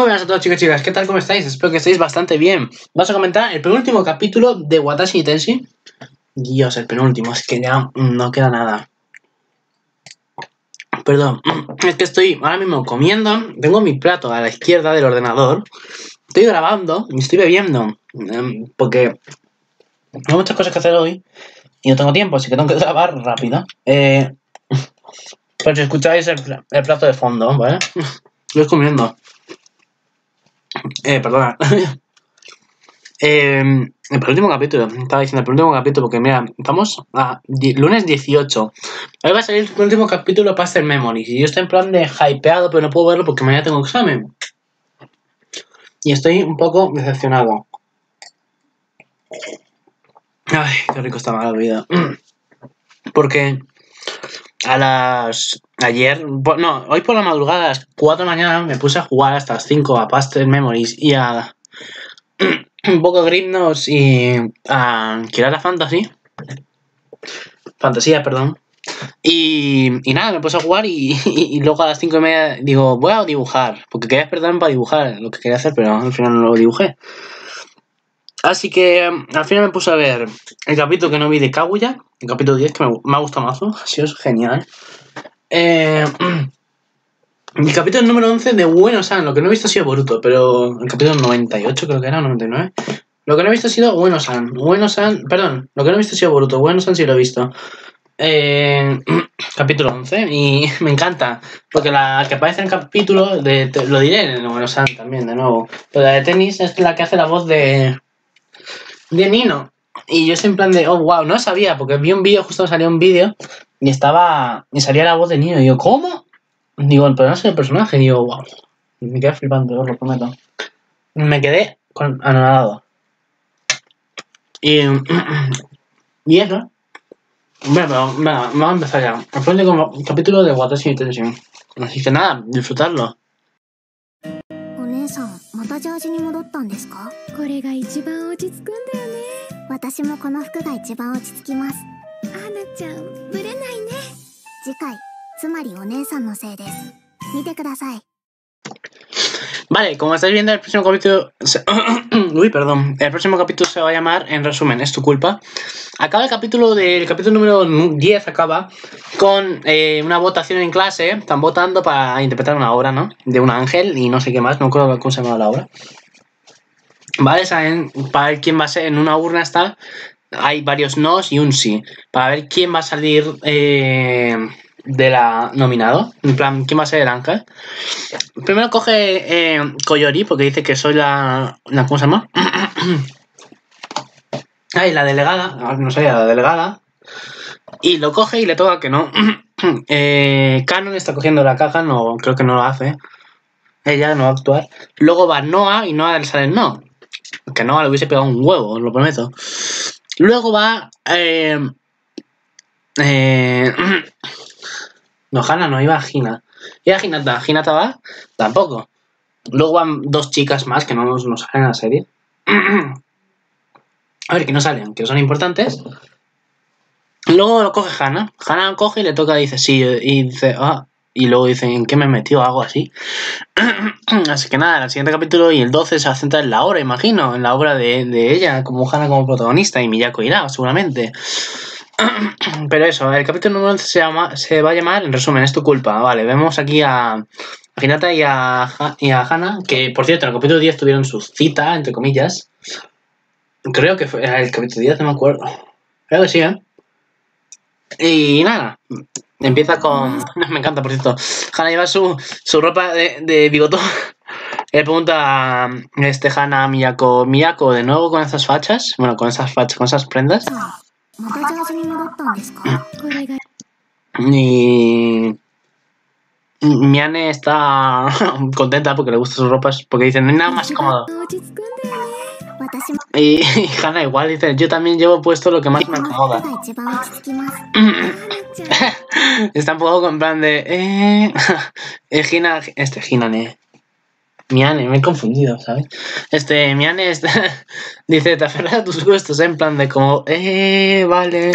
Muy buenas a todos chicos y chicas, ¿qué tal? ¿Cómo estáis? Espero que estéis bastante bien. Vamos a comentar el penúltimo capítulo de Watashi Tenshi. Dios, el penúltimo, es que ya no queda nada. Perdón, es que estoy ahora mismo comiendo, tengo mi plato a la izquierda del ordenador, estoy grabando y estoy bebiendo, em, porque tengo muchas cosas que hacer hoy y no tengo tiempo, así que tengo que grabar rápido. Eh, pues si escucháis el, el plato de fondo, ¿vale? Estoy comiendo. Eh, perdona. eh, el último capítulo, estaba diciendo el penúltimo capítulo, porque mira, estamos a lunes 18. Hoy va a salir el último capítulo Pastel Memories. Y yo estoy en plan de hypeado, pero no puedo verlo porque mañana tengo examen. Y estoy un poco decepcionado. Ay, qué rico estaba la vida. Porque a las. Ayer. No, hoy por la madrugada, a las 4 de la mañana, me puse a jugar hasta las 5 a Pastel Memories y a. un poco Grimnos y a Kirara Fantasy. Fantasía, perdón. Y, y nada, me puse a jugar y, y- luego a las 5 y media digo, voy a dibujar. Porque quería despertarme para dibujar lo que quería hacer, pero al final no lo dibujé. Así que al final me puse a ver el capítulo que no vi de Kaguya, el capítulo 10, que me, me ha gustado mazo, ha sido genial. Eh, el capítulo número 11 de Bueno San, lo que no he visto ha sido Boruto, pero el capítulo 98 creo que era, 99. Lo que no he visto ha sido Bueno San, Bueno San, perdón, lo que no he visto ha sido Boruto, Bueno San sí lo he visto. Eh, capítulo 11 y me encanta porque la que aparece en el capítulo de, te- lo diré en el Bueno San también de nuevo. Pero la de tenis es la que hace la voz de de Nino y yo estoy en plan de oh wow no sabía porque vi un vídeo justo salió un vídeo y estaba y salía la voz de Nino y yo ¿cómo? digo pero no sé el personaje y digo wow me quedé flipando os lo prometo me quedé con, anonadado y y eso bueno, pero venga, vamos a empezar ya. El próximo capítulo de Watashi Tension. Así que nada, disfrutarlo. お姉さんまたジャージに戻ったんですかこれが一番落ち着くんだよね 私もこの服が一番落ち着きますアーナちゃんブレないね次回つまりお姉さんのせいです見てください Vale, como estáis viendo, el próximo capítulo. se- Uy, perdón. El próximo capítulo se va a llamar, en resumen, es tu culpa. Acaba el capítulo del capítulo número 10, acaba con eh, una votación en clase. Están votando para interpretar una obra, ¿no? De un ángel y no sé qué más, no recuerdo cómo se llama la obra. Vale, saben, para ver quién va a ser, en una urna está. Hay varios nos y un sí. Para ver quién va a salir eh, de la nominado. En plan, quién va a ser el ángel. Primero coge eh, Koyori porque dice que soy la, la. ¿Cómo se llama? Ay, la delegada. ah, No sé, la delegada. Y lo coge y le toca que no. eh, Canon está cogiendo la caja, no, creo que no lo hace. Ella no va a actuar. Luego va Noah y Noah le sale no. Que Noah le hubiese pegado un huevo, os lo prometo. Luego va. Eh, eh, no, Hannah no, iba a Gina. ¿Y a Hinata? ¿Hinata va? Tampoco. Luego van dos chicas más que no nos, salen en la serie. A ver, que no salen, que son importantes. Luego lo coge Hannah. Hannah lo coge y le toca, dice sí, y dice, ah. Y luego dice, ¿en qué me he metido? Algo así. así que nada, el siguiente capítulo y el 12 se va a centrar en la obra, imagino. En la obra de, de ella, como Hannah como protagonista y Miyako irá, seguramente. Pero eso, el capítulo número 11 se, llama, se va a llamar, en resumen, es tu culpa. Vale, vemos aquí a, Hinata y a, Ha- y a Hannah, que por cierto, en el capítulo 10 tuvieron su cita, entre comillas. Creo que fue el capítulo 10, no me acuerdo. Creo que sí, ¿eh? Y nada, Empieza con. Me encanta, por cierto. Hannah lleva su, su ropa de, de bigotón. Le pregunta a este Hannah Miyako: Miyako, ¿de nuevo con esas fachas? Bueno, con esas fachas, con esas prendas. Y. Miane está contenta porque le gustan sus ropas, porque dicen, no hay nada más cómodo. Y, y Hannah igual dice, yo también llevo puesto lo que más me acomoda. Está un poco con plan de. Eh, eh es Hina, este Miane, me he confundido, ¿sabes? Este, Miane está, dice: te aferras a tus gustos, ¿eh? en plan de como. Eh, vale.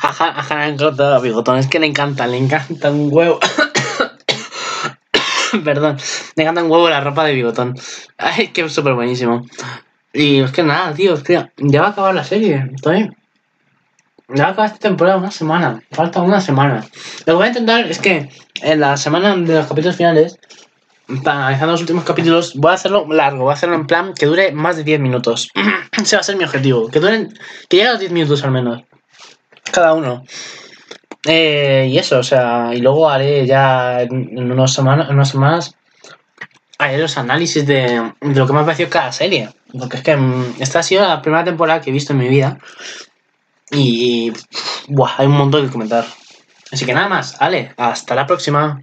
Ajá, ajá, me encanta bigotón, es que le encanta, le encanta un huevo. Perdón, le encanta un huevo la ropa de bigotón. Ay, que súper buenísimo. Y es que nada, tío, que ya va a acabar la serie. Estoy. Ya va a acabar esta temporada una semana. Falta una semana. Lo que voy a intentar es que en la semana de los capítulos finales, para analizando los últimos capítulos, voy a hacerlo largo. Voy a hacerlo en plan que dure más de 10 minutos. Ese va a ser mi objetivo. Que duren. Que llegue a los 10 minutos al menos. Cada uno. Eh, y eso, o sea, y luego haré ya en, en unas semanas, en unas semanas haré los análisis de, de lo que me ha parecido cada serie. Porque es que mm, esta ha sido la primera temporada que he visto en mi vida. Y buah, hay un montón que comentar. Así que nada más, Ale, hasta la próxima.